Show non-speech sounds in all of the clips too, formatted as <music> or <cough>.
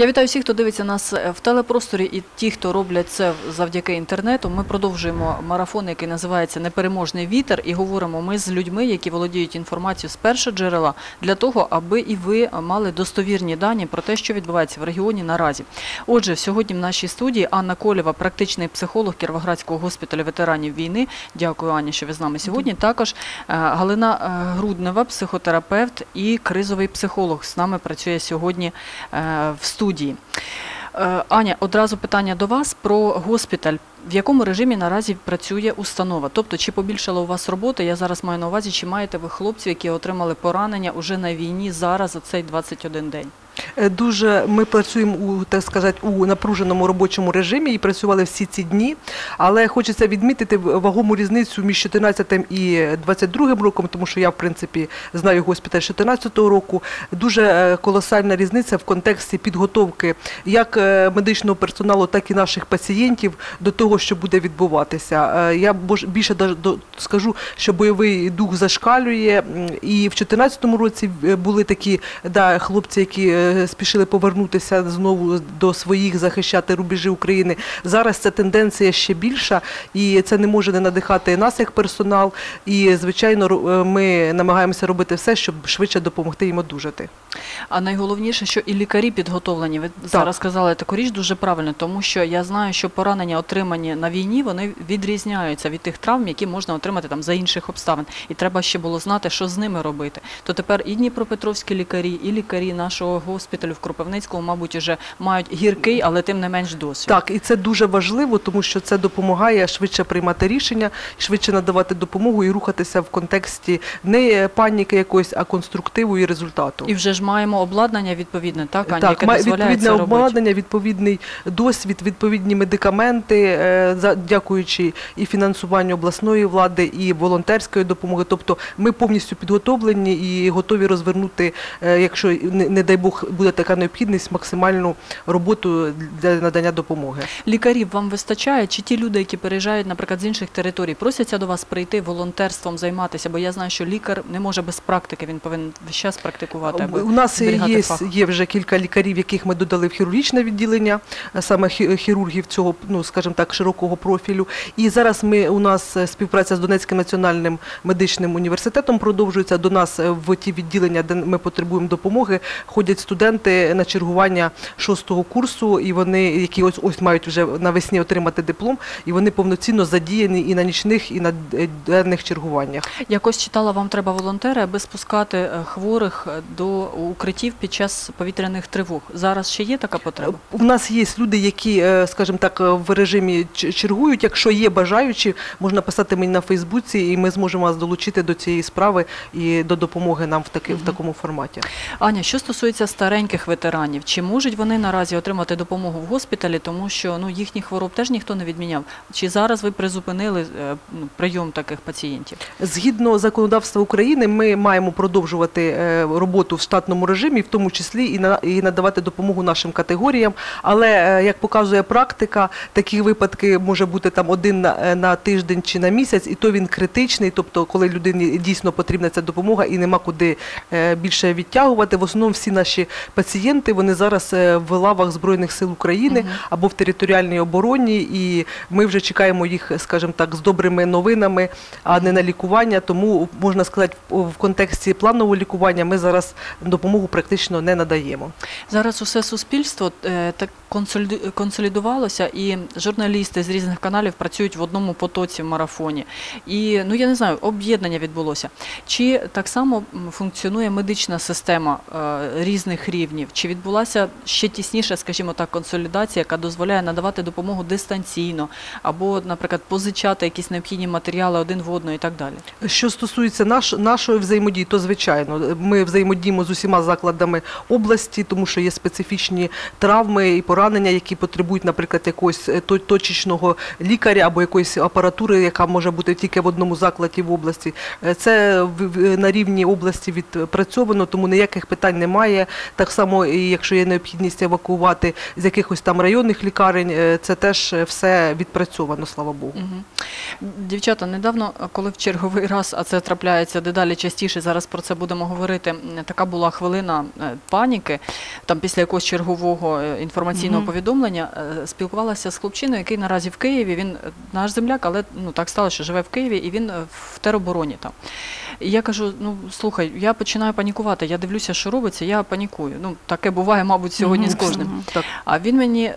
Я вітаю всіх, хто дивиться нас е, в телепросторі, і ті, хто роблять це завдяки інтернету. Ми продовжуємо марафон, який називається Непереможний вітер, і говоримо ми з людьми, які володіють інформацією з першого джерела, для того, аби і ви мали достовірні дані про те, що відбувається в регіоні наразі. Отже, сьогодні в нашій студії Анна Колєва, практичний психолог Кіровоградського госпіталю ветеранів війни. Дякую, Аня, що ви з нами сьогодні. Також е, Галина е, Груднева, психотерапевт і кризовий психолог, з нами працює сьогодні в студії. Е, Аня, одразу питання до вас про госпіталь. В якому режимі наразі працює установа? Тобто, чи побільшало у вас роботи? Я зараз маю на увазі, чи маєте ви хлопців, які отримали поранення уже на війні зараз за цей 21 день? Е, Дуже ми працюємо у так сказати у напруженому робочому режимі і працювали всі ці дні. Але хочеться відмітити вагому різницю між 14 і 22 роком, тому що я в принципі знаю госпіталь 14 року. Дуже е, колосальна різниця в контексті підготовки як е, медичного персоналу, так і наших пацієнтів до того, що буде відбуватися. Е, Я більше скажу, що бойовий дух зашкалює. І в 2014 році е, були такі да, хлопці, які е, спішили повернутися знову до своїх, захищати рубежі України. Зараз ця тенденція ще більша, і це не може не надихати нас як персонал. І звичайно, ми намагаємося робити все, щоб швидше допомогти їм одужати. А найголовніше, що і лікарі підготовлені. Ви зараз сказали таку річ дуже правильно, тому що я знаю, що поранення, отримані на війні, вони відрізняються від тих травм, які можна отримати там за інших обставин. І треба ще було знати, що з ними робити. То тепер і дніпропетровські лікарі, і лікарі нашого госпіталю в Кропивницькому, мабуть, вже мають гіркий, але тим не менш досвід. Так, і це дуже важливо, тому що це допомагає швидше приймати рішення, швидше надавати допомогу і рухатися в контексті не паніки якоїсь, а конструктиву і результату. І вже ж маємо обладнання відповідне, так, Аня, Так, яке дозволяє відповідне це робити. обладнання, відповідний досвід, відповідні медикаменти, е, дякуючи і фінансуванню обласної влади, і волонтерської допомоги. Тобто ми повністю підготовлені і готові розвернути, е, якщо не, дай Бог буде така необхідність, максимальну роботу для надання допомоги. Лікарів вам вистачає? Чи ті люди, які переїжджають, наприклад, з інших територій, просяться до вас прийти волонтерством займатися? Бо я знаю, що лікар не може без практики, він повинен весь час практикувати. Аби У нас є, є вже кілька лікарів, яких ми додали в хірургічне відділення, е, саме хірургів цього, ну скажімо так, широкого профілю. І зараз ми у нас е, співпраця з Донецьким національним медичним університетом продовжується. До нас е, в ті відділення, де ми потребуємо допомоги, ходять студенти на чергування шостого курсу, і вони, які ось ось мають вже навесні отримати диплом, і вони повноцінно задіяні і на нічних, і на е, денних чергуваннях. Якось читала, вам треба волонтери, аби спускати хворих до укриттів під час повітряних тривог. Зараз ще є така потреба? У нас є люди, які, скажімо так, в режимі чергують. Якщо є бажаючі, можна писати мені на Фейсбуці, і ми зможемо вас долучити до цієї справи і до допомоги нам в, таки, в такому форматі. Аня, що стосується стареньких ветеранів, чи можуть вони наразі отримати допомогу в госпіталі, тому що ну їхніх хвороб теж ніхто не відміняв? Чи зараз ви призупинили е, ну, прийом таких пацієнтів? Згідно законодавства України, ми маємо продовжувати е, роботу в штатному режимі, в тому числі і на і надавати допомогу нашим категоріям. Але е, як показує практика, такі випадки може бути там один на, е, на тиждень чи на місяць, і то він критичний. Тобто, коли людині дійсно потрібна ця допомога і нема куди е, більше відтягувати. В основному всі наші пацієнти вони зараз е, в лавах збройних сил України або в територіальній обороні, і ми вже чекаємо їх, скажімо так, з добрими новинами, а не на лікування. Тому можна сказати, в контексті планового лікування ми зараз допомогу практично не надаємо. Зараз усе суспільство так консолідувалося, і журналісти з різних каналів працюють в одному потоці в марафоні. І ну я не знаю, об'єднання відбулося. Чи так само функціонує медична система е, різних рівнів? Чи відбулася ще тісніша, скажімо так, консолідація, яка дозволяє надавати допомогу дистанційно, або, наприклад, позичати якісь необхідні матеріали один в одного і так далі? Що стосується наш, нашої взаємодії, то звичайно ми взаємодіємо з усіма закладами області, тому що є специфічні травми і поранення, які потребують, наприклад, якогось е, то- точечного лікаря або якоїсь апаратури, яка може бути тільки в одному закладі в області. Це на рівні області відпрацьовано, тому ніяких питань немає. Так само, якщо є необхідність евакуювати з якихось там районних лікарень, це теж все відпрацьовано, слава Богу. Дівчата, недавно, коли в черговий раз, а це трапляється дедалі частіше, зараз про це будемо говорити, така була хвилина паніки, там після якогось чергового інформаційного повідомлення, спілкувалася з хлопчиною, який наразі в Києві. Він е, наш земляк, але ну так стало, що живе в Києві, і він е, в теробороні там. І я кажу: ну слухай, я починаю панікувати. Я дивлюся, що робиться, я панікую. Ну таке буває, мабуть, сьогодні Мгм, з кожним. Так. А він мені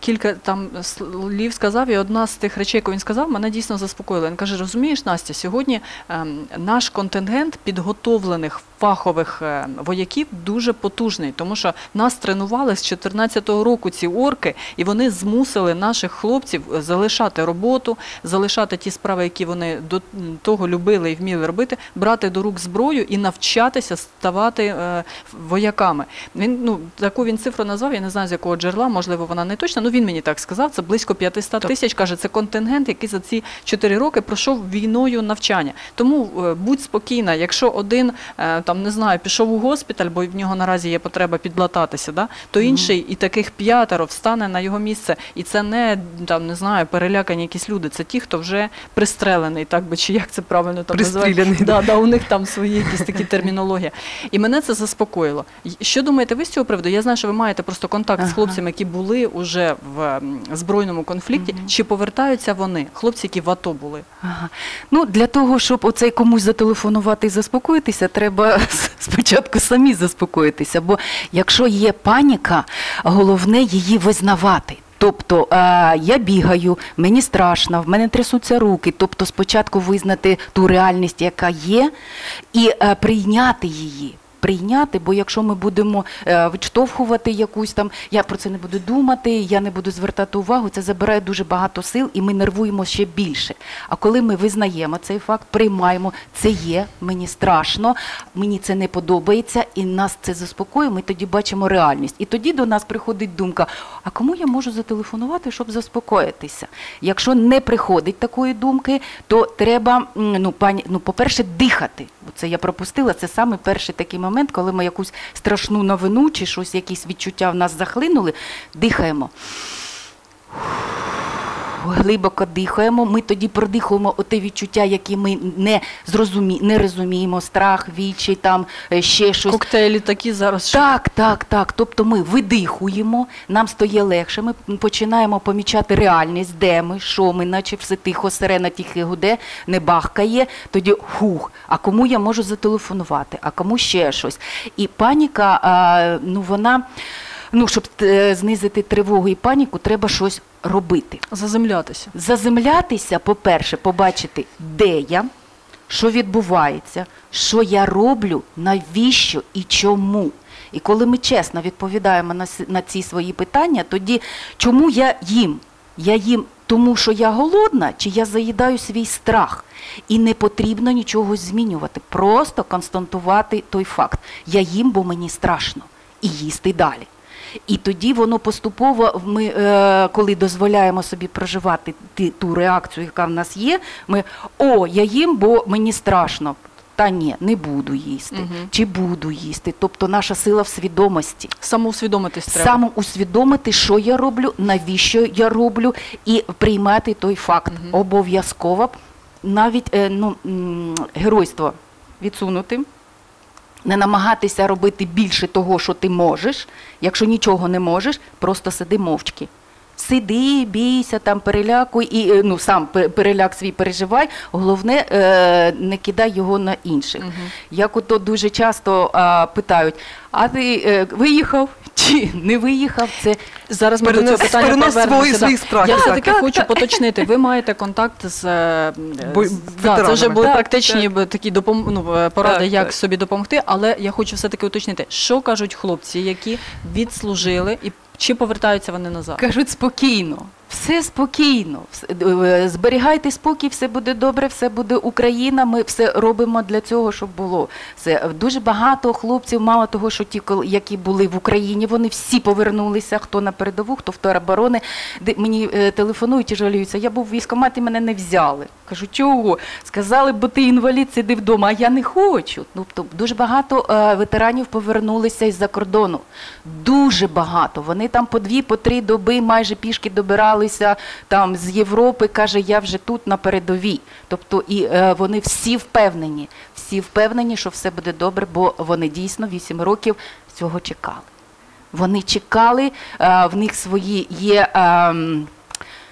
кілька там слів сказав, і одна з тих речей, яку він сказав, мене дійсно заспокоїла. Він каже: розумієш, Настя, сьогодні ем, наш контингент підготовлених фахових е, вояків дуже потужний, тому що нас тренували з 14-го року ці орки, і вони змусили наших хлопців залишати роботу, залишати ті справи, які вони до того любили і вміли робити, брати до рук зброю і навчатися ставати е, вояками. Він ну таку він цифру назвав. Я не знаю з якого джерела, можливо, вона не точна. Ну він мені так сказав. Це близько 500 тисяч. каже, це контингент, який за ці 4 роки пройшов війною навчання. Тому е, будь спокійна, якщо один е, там не знаю, пішов у госпіталь, бо в нього наразі є потреба підлататися, да, то інший і таких п'ятеро встане на його місце. І це не там не знаю, перелякані якісь люди. Це ті, хто вже пристрелений, так би чи як це правильно там називають. Да, да, у них там свої якісь такі термінології. І мене це заспокоїло. Що думаєте ви з цього приводу? Я знаю, що ви маєте просто контакт з хлопцями, які були уже в збройному конфлікті. Чи повертаються вони, хлопці, які в АТО були? Ага. Ну, для того, щоб оцей комусь зателефонувати і заспокоїтися, треба <laughs> спочатку самі заспокоїтися. Бо якщо є паніка, головне її визнавати. Тобто е, я бігаю, мені страшно, в мене трясуться руки. Тобто спочатку визнати ту реальність, яка є, і е, прийняти її. Прийняти, бо якщо ми будемо е, відштовхувати якусь там, я про це не буду думати, я не буду звертати увагу, це забирає дуже багато сил, і ми нервуємо ще більше. А коли ми визнаємо цей факт, приймаємо, це є, мені страшно, мені це не подобається, і нас це заспокоює, ми тоді бачимо реальність. І тоді до нас приходить думка: а кому я можу зателефонувати, щоб заспокоїтися? Якщо не приходить такої думки, то треба, ну, пані, ну, по-перше, дихати. Це я пропустила. Це саме перший такий момент, коли ми якусь страшну новину чи щось, якісь відчуття в нас захлинули, дихаємо. Глибоко дихаємо, ми тоді продихуємо оте відчуття, які ми не зрозумі, не розуміємо, страх, вічі, там е, ще щось. Коктейлі такі зараз. що- Так, так, так. Тобто ми видихуємо, нам стає легше, ми починаємо помічати реальність, де ми, що ми, наче все тихо, сирена тільки гуде, не бахкає. Тоді хух, а кому я можу зателефонувати, а кому ще щось. І паніка, а, ну вона, ну, щоб е, знизити тривогу і паніку, треба щось робити. Заземлятися. Заземлятися, по-перше, побачити, де я, що відбувається, що я роблю, навіщо і чому. І коли ми чесно відповідаємо на, на ці свої питання, тоді чому я їм? Я їм тому, що я голодна, чи я заїдаю свій страх? І не потрібно нічого змінювати, просто констатувати той факт. Я їм, бо мені страшно, і їсти далі. І тоді воно поступово, ми, е, коли дозволяємо собі проживати ті, ту реакцію, яка в нас є, ми о, я їм, бо мені страшно. Та ні, не буду їсти. Мгм. Чи буду їсти? Тобто наша сила в свідомості. Самоусвідомитись треба. Саме усвідомити, що я роблю, навіщо я роблю, і приймати той факт. Мгм. Обов'язково навіть е, ну, геройство відсунути, не намагатися робити більше того, що ти можеш. Якщо нічого не можеш, просто сиди мовчки. Сиди, бійся, там перелякуй і е, ну сам переляк свій переживай. Головне, е, не кидай його на інших. Угу. Як ото дуже часто е, питають: а ти е, виїхав чи не виїхав? Це Зараз ми до Перенос- цього питання перенос повернемося, своїх страхів, Я все-таки хочу поточнити. Ви маєте контакт з, Бо- з- да, це вже ветеранами. були Так, практичні б- такі допом... ну, е, поради, Так, як так. собі допомогти, але я хочу все-таки уточнити, що кажуть хлопці, які відслужили і чи повертаються вони назад? кажуть спокійно. Все спокійно, е, зберігайте спокій, все буде добре, все буде Україна. Ми все робимо для цього, щоб було. Все дуже багато хлопців, мало того, що ті, які були в Україні, вони всі повернулися. Хто на передову, хто в тероборони. Мені е, телефонують і жаліються. Я був в військкоматі, мене не взяли. Кажу, чого? Сказали, бо ти інвалід, сиди вдома. А я не хочу. Тобто дуже багато е, ветеранів повернулися із-за кордону. Дуже багато. Вони там по дві, по три доби майже пішки добиралися поверталися там з Європи, каже, я вже тут на передовій. Тобто, і е, вони всі впевнені, всі впевнені, що все буде добре, бо вони дійсно 8 років цього чекали. Вони чекали, е, в них свої є ем,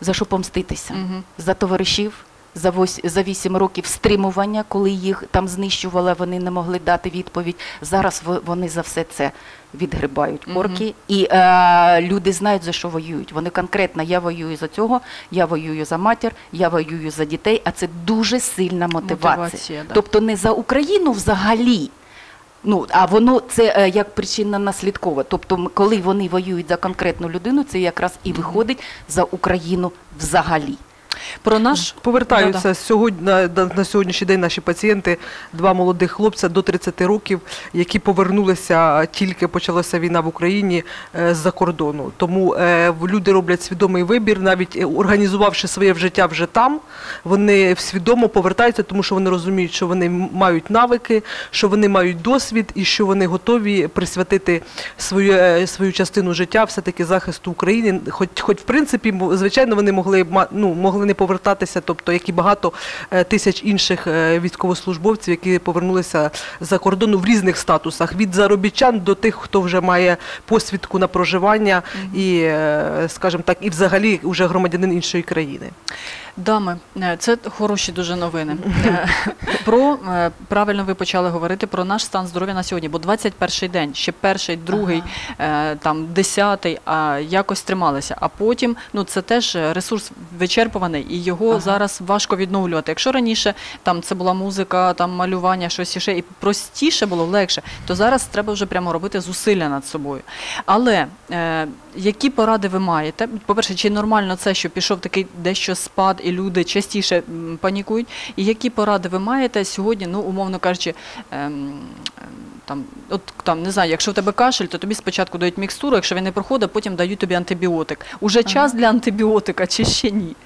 за що помститися, угу. за товаришів. За вось за вісім років стримування, коли їх там знищували, вони не могли дати відповідь. Зараз во- вони за все це відгрибають корки, і е, люди знають за що воюють. Вони конкретно я воюю за цього, я воюю за матір, я воюю за дітей. А це дуже сильна мотивація. Мотивація, да. Тобто не за Україну взагалі. Ну, а воно це е, як причинно наслідкове. Тобто, коли вони воюють за конкретну людину, це якраз і виходить за Україну взагалі. Про наш Повертаються Да-да. сьогодні на, сьогоднішній день наші пацієнти, два молодих хлопця до 30 років, які повернулися тільки почалася війна в Україні е, з-за кордону. Тому е, люди роблять свідомий вибір, навіть е, організувавши своє життя вже там, вони свідомо повертаються, тому що вони розуміють, що вони мають навики, що вони мають досвід і що вони готові присвятити свою, свою частину життя все-таки захисту України. Хоч, хоч в принципі, звичайно, вони могли б ну, могли не повертатися, тобто як і багато е, тисяч інших е, військовослужбовців, які повернулися за кордону в різних статусах від заробітчан до тих, хто вже має посвідку на проживання і, е, скажімо так, і взагалі вже громадянин іншої країни. Дами, е, це хороші дуже новини. Е, Про е, правильно ви почали говорити про наш стан здоров'я на сьогодні, бо 21 день, ще перший, другий, е, там десятий, а якось трималися. А потім, ну це теж ресурс вичерпуваний, і його Ага. зараз важко відновлювати. Якщо раніше там це була музика, там малювання, щось іще, і простіше було легше, то зараз треба вже прямо робити зусилля над собою. Але е, які поради ви маєте? По-перше, чи нормально це, що пішов такий дещо спад, і люди частіше панікують? І які поради ви маєте сьогодні, ну, умовно кажучи, ем, там, от там, не знаю, якщо в тебе кашель, то тобі спочатку дають мікстуру, якщо він не проходить, потім дають тобі антибіотик. Уже час для антибіотика чи ще ні?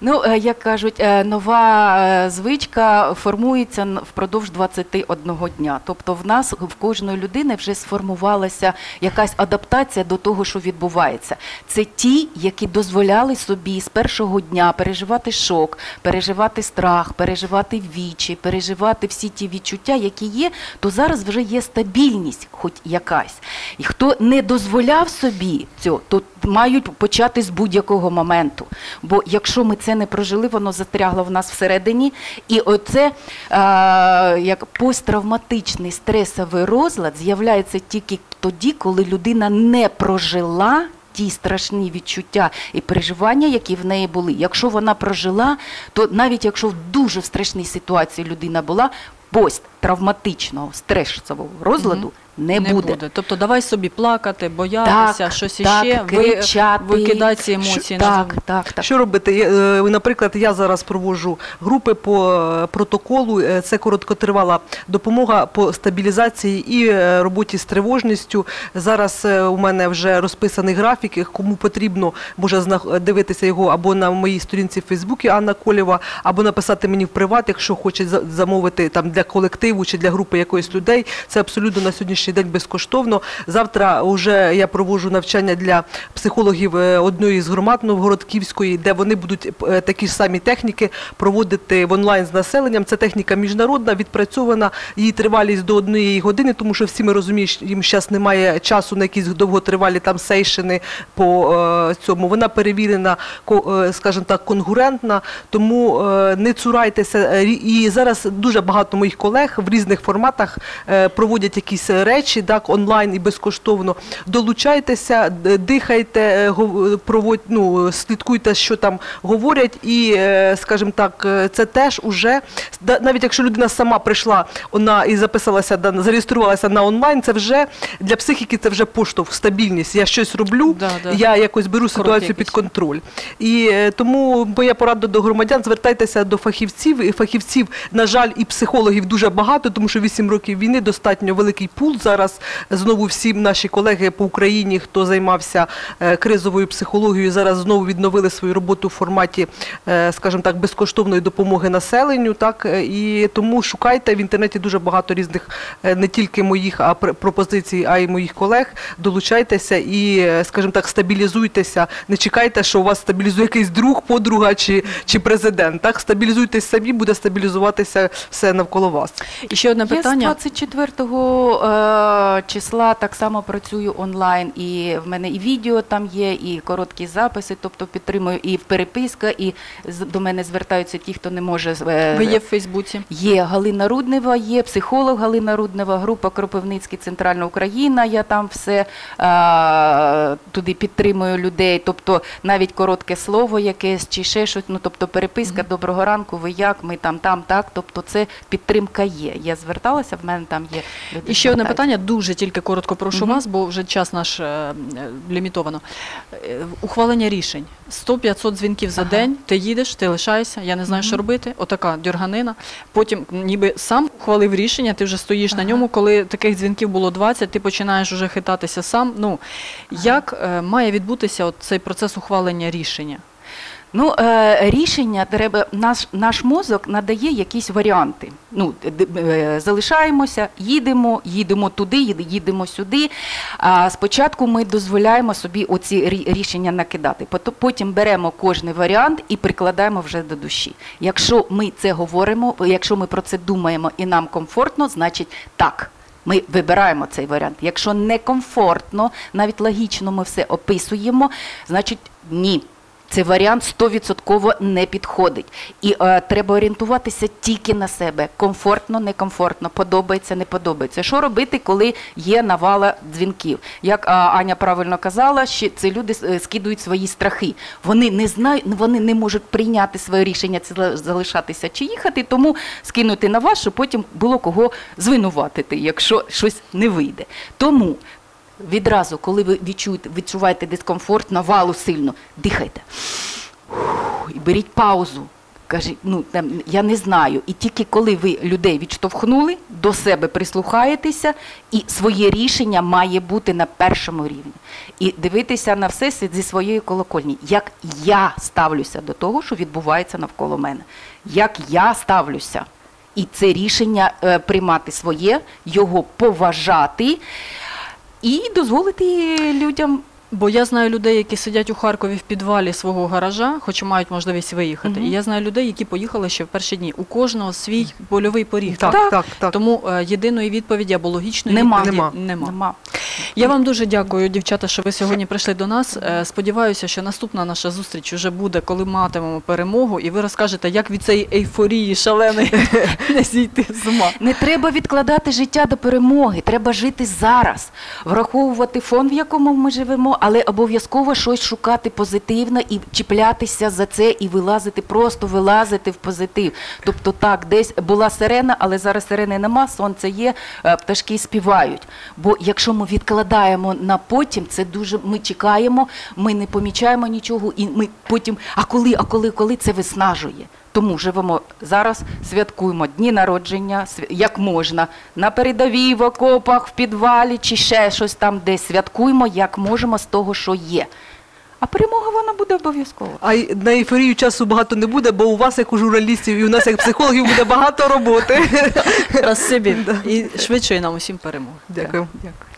Ну, е, як кажуть, е, нова е, звичка формується впродовж 21 дня. Тобто в нас, в кожної людини вже сформувалася якась адаптація до того, що відбувається. Це ті, які дозволяли собі з першого дня переживати шок, переживати страх, переживати вічі, переживати всі ті відчуття, які є, то зараз вже є стабільність, хоч якась. І хто не дозволяв собі цього, то мають почати з будь-якого моменту. Бо якщо ми це не прожили, воно застрягло в нас всередині. І оце е, як посттравматичний стресовий розлад з'являється тільки тоді, коли людина не прожила. Ті страшні відчуття і переживання, які в неї були. Якщо вона прожила, то навіть якщо в дуже страшній ситуації людина була, посттравматичного стресового розладу не, буде. Тобто давай собі плакати, боятися, Так, щось так, іще, кричати. викидати ці емоції. Що- Так, так, так. Що робити? Е, Наприклад, я зараз проводжу групи по е, протоколу. Е, Це короткотривала допомога по стабілізації і е, роботі з тривожністю. Зараз е, у мене вже розписаний графік. Кому потрібно, може знах- дивитися його або на моїй сторінці в Фейсбуці Анна Колєва, або написати мені в приват, якщо хоче замовити там для колективу чи для групи якоїсь людей. Це абсолютно на сьогоднішній день безкоштовно. Завтра вже я проводжу навчання для психологів е, одної з громад Новгород-Київської, де вони будуть е, такі ж самі техніки проводити в онлайн з населенням. Це техніка міжнародна, відпрацьована, її тривалість до однієї години, тому що всі ми розуміємо, що їм зараз немає часу на якісь довготривалі там сейшини по е, цьому. Вона перевірена, скажімо так, конкурентна, тому не цурайтеся. І зараз дуже багато моїх колег в різних форматах проводять якісь речі, так, онлайн і безкоштовно. Долучайтеся, дихайте, е, проводь, ну, слідкуйте, що там говорять, і, е, скажімо так, е, це теж уже, навіть якщо людина сама прийшла вона і записалася, зареєструвалася на онлайн, це вже для психіки це вже поштовх, стабільність. Я щось роблю, Да, да. я якось беру ситуацію під контроль. І тому моя порада до громадян, звертайтеся до фахівців, і фахівців, на жаль, і психологів дуже багато. багато, тому що 8 років війни достатньо великий пул. Зараз знову всі наші колеги по Україні, хто займався е, кризовою психологією, зараз знову відновили свою роботу в форматі, е, скажімо так, безкоштовної допомоги населенню. Так е, і тому шукайте в інтернеті дуже багато різних не тільки моїх а пропозицій, а й моїх колег. Долучайтеся і, скажімо так, стабілізуйтеся. Не чекайте, що у вас стабілізує якийсь друг, подруга чи, чи президент. Так, стабілізуйтесь самі, буде стабілізуватися все навколо вас. І ще одне Я з питання. 24 е, числа так само працюю онлайн, і в мене і відео там є, і короткі записи, тобто підтримую, і переписка, і до мене звертаються ті, хто не може. е, Ви є в Фейсбуці. Є Галина Руднева, є психолог Галина Руднева, група Кропивницький Центральна Україна. Я там все а, туди підтримую людей. Тобто навіть коротке слово якесь чи ще щось. Ну тобто переписка доброго ранку, ви як, ми там, там, так. Тобто це підтримка є. Я зверталася, в мене там є люди. І ще одне звертаються. Питання, дуже тільки коротко прошу Мгм. вас, бо вже час наш е, е, лімітовано. Е, Ухвалення рішень. 100-500 дзвінків за Ага. день, ти їдеш, ти лишаєшся, я не знаю, що Мгм. робити. Отака дюрганина. Потім ніби сам ухвалив рішення, ти вже стоїш на ньому. Коли таких дзвінків було 20, ти починаєш вже хитатися сам. Ну, як е, має відбутися от цей процес ухвалення рішення? Ну, е, рішення треба, наш, наш мозок надає якісь варіанти. Ну, е, залишаємося, їдемо, їдемо туди, їдемо сюди. А спочатку ми дозволяємо собі оці рішення накидати. Потім беремо кожний варіант і прикладаємо вже до душі. Якщо ми це говоримо, якщо ми про це думаємо і нам комфортно, значить так. Ми вибираємо цей варіант. Якщо некомфортно, навіть логічно ми все описуємо, значить ні. Цей варіант 100% не підходить. І е, треба орієнтуватися тільки на себе. Комфортно, некомфортно, подобається, не подобається. Що робити, коли є навала дзвінків? Як а, Аня правильно казала, що це люди е, скидують свої страхи. Вони не знають, вони не можуть прийняти своє рішення, це зали- залишатися чи їхати, тому скинути на вас, щоб потім було кого звинуватити, якщо щось не вийде. Тому відразу, коли ви відчуєте, відчуваєте дискомфорт, навалу сильно, дихайте. І беріть паузу. Кажіть, ну там я не знаю. І тільки коли ви людей відштовхнули, до себе прислухаєтеся, і своє рішення має бути на першому рівні. І дивитися на все зі своєї колокольні, як я ставлюся до того, що відбувається навколо мене, як я ставлюся. І це рішення е, приймати своє, його поважати і дозволити людям. Бо я знаю людей, які сидять у Харкові в підвалі свого гаража, хоч мають можливість виїхати. Мгм. І я знаю людей, які поїхали ще в перші дні. У кожного свій больовий поріг. Так, Так. так, так. Тому е, єдиної відповіді або логічної Нема. відповіді Нема. нема. Я вам дуже дякую, дівчата, що ви сьогодні прийшли до нас. Е, Сподіваюся, що наступна наша зустріч вже буде, коли матимемо перемогу, і ви розкажете, як від цієї ейфорії шаленої <laughs> не зійти з ума. Не треба відкладати життя до перемоги, треба жити зараз, враховувати фон, в якому ми живемо, але обов'язково щось шукати позитивне і чіплятися за це і вилазити, просто вилазити в позитив. Тобто так, десь була сирена, але зараз сирени нема, сонце є, е, пташки співають. Бо якщо ми відкладаємо на потім, це дуже ми чекаємо, ми не помічаємо нічого, і ми потім, а коли, а коли, коли це виснажує. Тому живемо зараз, святкуємо дні народження, як можна, на передовій, в окопах, в підвалі чи ще щось там десь святкуємо, як можемо з того, що є. А перемога вона буде обов'язково. А на ейфорію часу багато не буде, бо у вас, як у журналістів, і у нас, як психологів, буде багато роботи. Спасибі. <laughs> І швидше нам усім перемоги. Дякую. Дякую.